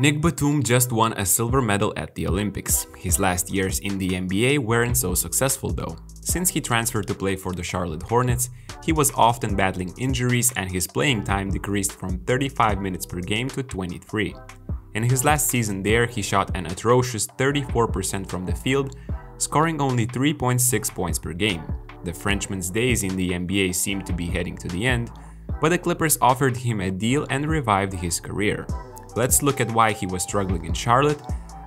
Nic Batum just won a silver medal at the Olympics. His last years in the NBA weren't so successful though. Since he transferred to play for the Charlotte Hornets, he was often battling injuries and his playing time decreased from 35 minutes per game to 23. In his last season there, he shot an atrocious 34% from the field, scoring only 3.6 points per game. The Frenchman's days in the NBA seemed to be heading to the end, but the Clippers offered him a deal and revived his career. Let's look at why he was struggling in Charlotte,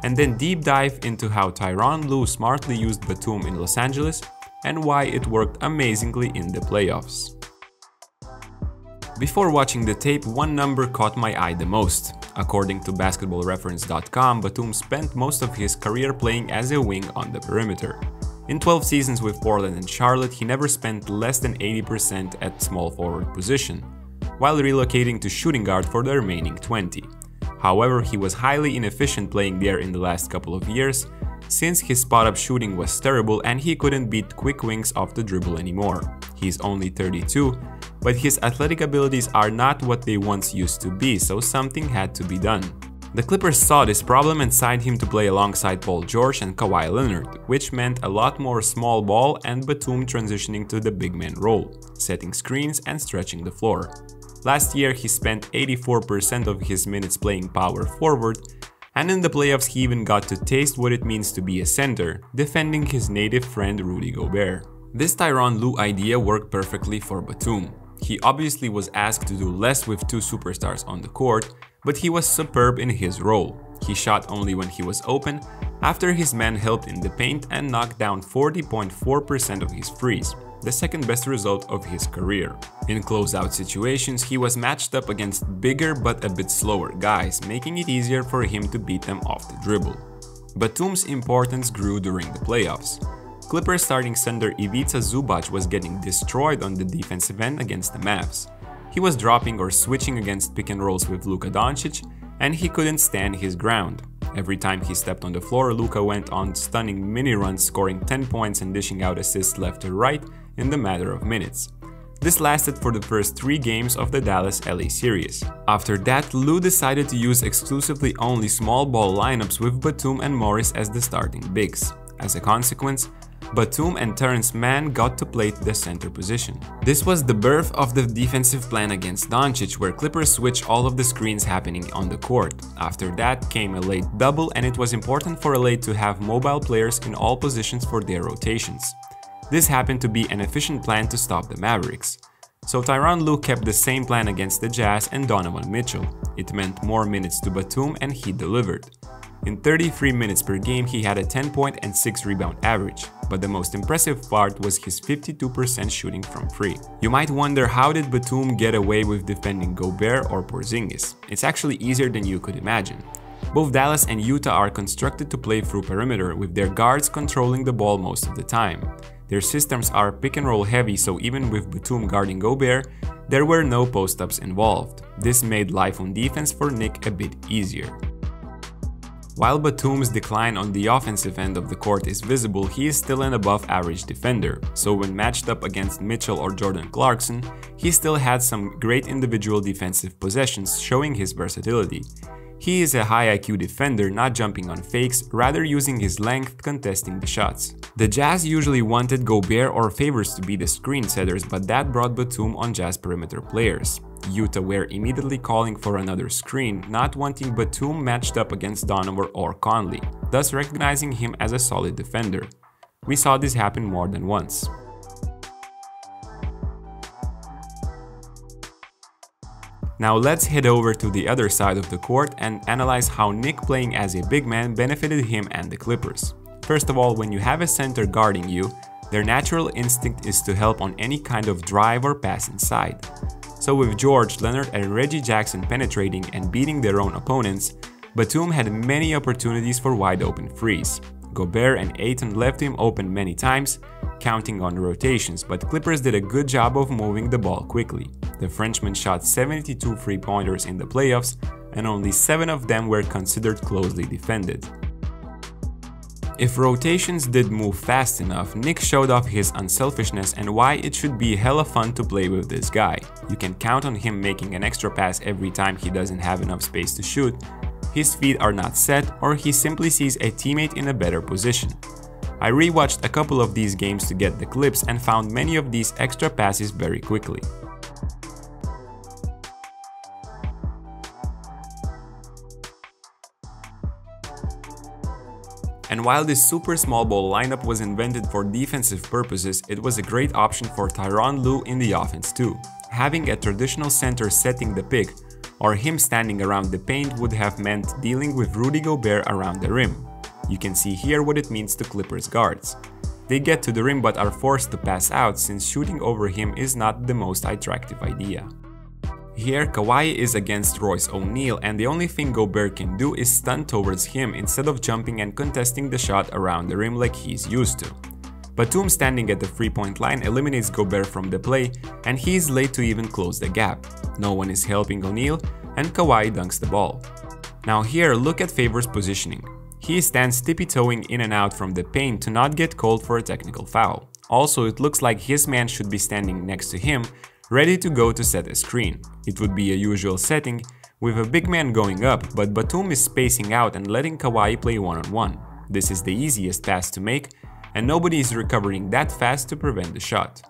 and then deep dive into how Tyronn Lue smartly used Batum in Los Angeles and why it worked amazingly in the playoffs. Before watching the tape, one number caught my eye the most. According to basketballreference.com, Batum spent most of his career playing as a wing on the perimeter. In 12 seasons with Portland and Charlotte, he never spent less than 80% at small forward position, while relocating to shooting guard for the remaining 20. However, he was highly inefficient playing there in the last couple of years, since his spot-up shooting was terrible and he couldn't beat quick wings off the dribble anymore. He's only 32, but his athletic abilities are not what they once used to be, so something had to be done. The Clippers saw this problem and signed him to play alongside Paul George and Kawhi Leonard, which meant a lot more small ball and Batum transitioning to the big man role, setting screens and stretching the floor. Last year he spent 84% of his minutes playing power forward, and in the playoffs he even got to taste what it means to be a center, defending his native friend Rudy Gobert. This Tyronn Lue idea worked perfectly for Batum. He obviously was asked to do less with two superstars on the court, but he was superb in his role. He shot only when he was open, after his man helped in the paint and knocked down 40.4% of his threes the second best result of his career. In closeout situations, he was matched up against bigger but a bit slower guys, making it easier for him to beat them off the dribble. Batum's importance grew during the playoffs. Clippers starting center Ivica Zubac was getting destroyed on the defensive end against the Mavs. He was dropping or switching against pick and rolls with Luka Doncic, and he couldn't stand his ground. Every time he stepped on the floor, Luka went on stunning mini runs, scoring 10 points and dishing out assists left to right in the matter of minutes. This lasted for the first three games of the Dallas LA series. After that, Lue decided to use exclusively only small ball lineups with Batum and Morris as the starting bigs. As a consequence, Batum and Terance Mann got to play the center position. This was the birth of the defensive plan against Doncic where Clippers switched all of the screens happening on the court. After that came a late double and it was important for LA to have mobile players in all positions for their rotations. This happened to be an efficient plan to stop the Mavericks. So Tyronn Lue kept the same plan against the Jazz and Donovan Mitchell. It meant more minutes to Batum and he delivered. In 33 minutes per game, he had a 10 point and 6 rebound average, but the most impressive part was his 52% shooting from three. You might wonder how did Batum get away with defending Gobert or Porzingis? It's actually easier than you could imagine. Both Dallas and Utah are constructed to play through perimeter with their guards controlling the ball most of the time. Their systems are pick and roll heavy so even with Batum guarding Gobert, there were no post-ups involved. This made life on defense for Nic a bit easier. While Batum's decline on the offensive end of the court is visible, he is still an above average defender, so when matched up against Mitchell or Jordan Clarkson, he still had some great individual defensive possessions showing his versatility. He is a high IQ defender, not jumping on fakes, rather using his length contesting the shots. The Jazz usually wanted Gobert or Favors to be the screen setters, but that brought Batum on Jazz perimeter players. Utah were immediately calling for another screen, not wanting Batum matched up against Donovan or Conley, thus recognizing him as a solid defender. We saw this happen more than once. Now let's head over to the other side of the court and analyze how Nic playing as a big man benefited him and the Clippers. First of all, when you have a center guarding you, their natural instinct is to help on any kind of drive or pass inside. So with George, Leonard and Reggie Jackson penetrating and beating their own opponents, Batum had many opportunities for wide open threes. Gobert and Ayton left him open many times, counting on rotations, but Clippers did a good job of moving the ball quickly. The Frenchman shot 72 three-pointers in the playoffs, and only 7 of them were considered closely defended. If rotations did move fast enough, Nic showed off his unselfishness and why it should be hella fun to play with this guy. You can count on him making an extra pass every time he doesn't have enough space to shoot, his feet are not set, or he simply sees a teammate in a better position. I rewatched a couple of these games to get the clips and found many of these extra passes very quickly. And while this super small ball lineup was invented for defensive purposes, it was a great option for Tyronn Lue in the offense too. Having a traditional center setting the pick, or him standing around the paint would have meant dealing with Rudy Gobert around the rim. You can see here what it means to Clippers guards. They get to the rim but are forced to pass out since shooting over him is not the most attractive idea. Here, Kawhi is against Royce O'Neale and the only thing Gobert can do is stun towards him instead of jumping and contesting the shot around the rim like he's used to. Batum standing at the three-point line eliminates Gobert from the play and he is late to even close the gap. No one is helping O'Neale and Kawhi dunks the ball. Now here, look at Favors' positioning. He stands tippy-toeing in and out from the paint to not get called for a technical foul. Also, it looks like his man should be standing next to him, ready to go to set a screen. It would be a usual setting, with a big man going up, but Batum is spacing out and letting Kawhi play one-on-one. -on -one. This is the easiest pass to make, and nobody is recovering that fast to prevent the shot.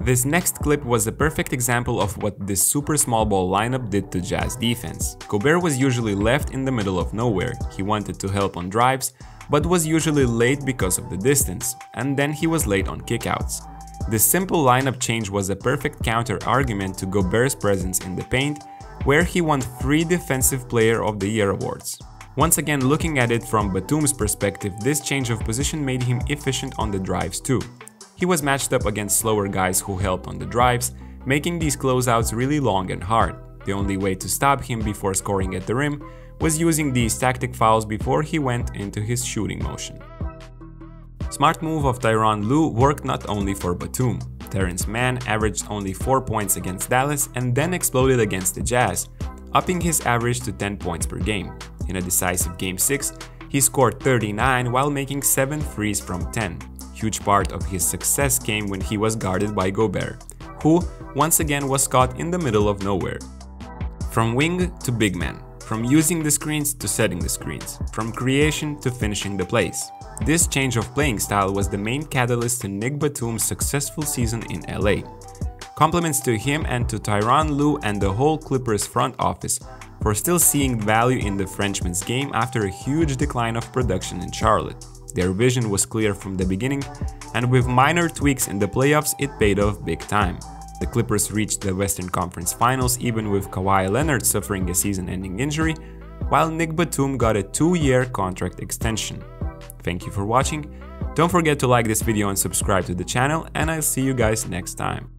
This next clip was a perfect example of what this super small ball lineup did to Jazz defense. Gobert was usually left in the middle of nowhere, he wanted to help on drives, but was usually late because of the distance, and then he was late on kickouts. This simple lineup change was a perfect counter argument to Gobert's presence in the paint, where he won 3 Defensive Player of the Year awards. Once again, looking at it from Batum's perspective, this change of position made him efficient on the drives too. He was matched up against slower guys who helped on the drives, making these closeouts really long and hard. The only way to stop him before scoring at the rim was using these tactic fouls before he went into his shooting motion. Smart move of Tyronn Lue worked not only for Batum. Terance Mann averaged only 4 points against Dallas and then exploded against the Jazz, upping his average to 10 points per game. In a decisive Game 6, he scored 39 while making 7 threes from 10. Huge part of his success came when he was guarded by Gobert, who once again was caught in the middle of nowhere. From wing to big man, from using the screens to setting the screens, from creation to finishing the plays. This change of playing style was the main catalyst to Nic Batum's successful season in LA. Compliments to him and to Tyronn Lue and the whole Clippers front office for still seeing value in the Frenchman's game after a huge decline of production in Charlotte. Their vision was clear from the beginning, and with minor tweaks in the playoffs, it paid off big time. The Clippers reached the Western Conference Finals even with Kawhi Leonard suffering a season-ending injury, while Nic Batum got a two-year contract extension. Thank you for watching, don't forget to like this video and subscribe to the channel, and I'll see you guys next time.